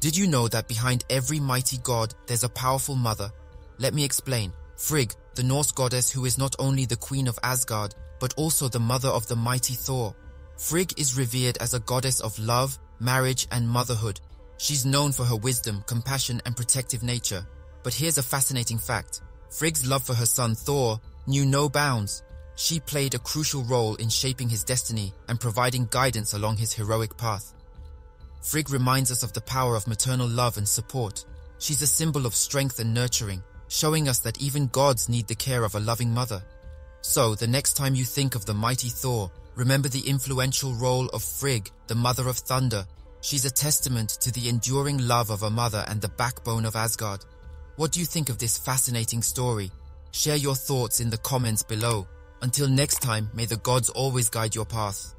Did you know that behind every mighty god there's a powerful mother? Let me explain. Frigg, the Norse goddess who is not only the queen of Asgard, but also the mother of the mighty Thor. Frigg is revered as a goddess of love, marriage, and motherhood. She's known for her wisdom, compassion, and protective nature. But here's a fascinating fact. Frigg's love for her son Thor knew no bounds. She played a crucial role in shaping his destiny and providing guidance along his heroic path. Frigg reminds us of the power of maternal love and support. She's a symbol of strength and nurturing, showing us that even gods need the care of a loving mother. So, the next time you think of the mighty Thor, remember the influential role of Frigg, the mother of thunder. She's a testament to the enduring love of a mother and the backbone of Asgard. What do you think of this fascinating story? Share your thoughts in the comments below. Until next time, may the gods always guide your path.